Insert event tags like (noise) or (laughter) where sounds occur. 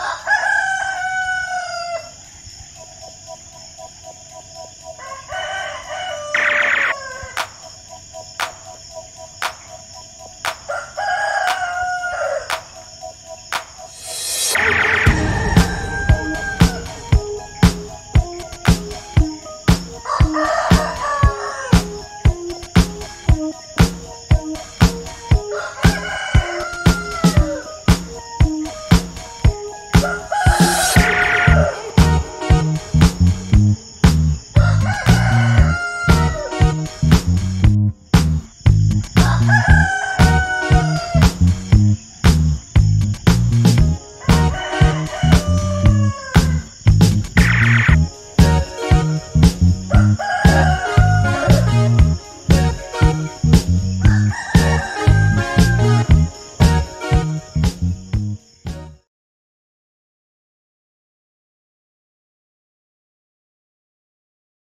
Ha (laughs) ha!